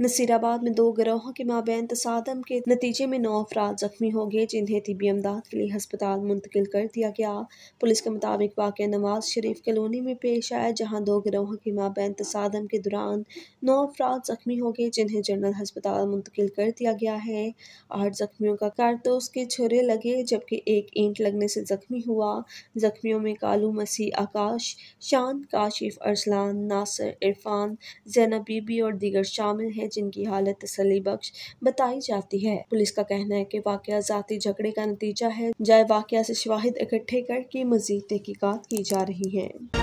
नसीराबाद में दो गिरोहों के माबेन तसादम के नतीजे में नौ अफराद जख्मी हो गए, जिन्हें तिबी अमदाद के लिए हस्पताल मुंतकिल कर दिया गया। पुलिस के मुताबिक वाक़ नवाज़ शरीफ कलोनी में पेश आया, जहाँ दो गिरोहों के माबेन तसादम के दौरान नौ अफराद जख्मी हो गए, जिन्हें जनरल हस्पताल मुंतकिल कर दिया गया है। आठ जख्मियों का कारतूस के छुरे लगे, जबकि एक ईंट लगने से जख्मी हुआ। जख्मियों में कालू मसीह आकाश, शान, काशिफ, अरसलान, नासिर, इरफान, जैनब बीबी और दीगर शामिल हैं जिनकी हालत तसली बख्श बताई जाती है। पुलिस का कहना है की वाक़ ज़ाती झगड़े का नतीजा है। जाए वाक़ से शवाहिद इकट्ठे करके मजीद तहकीकत की जा रही है।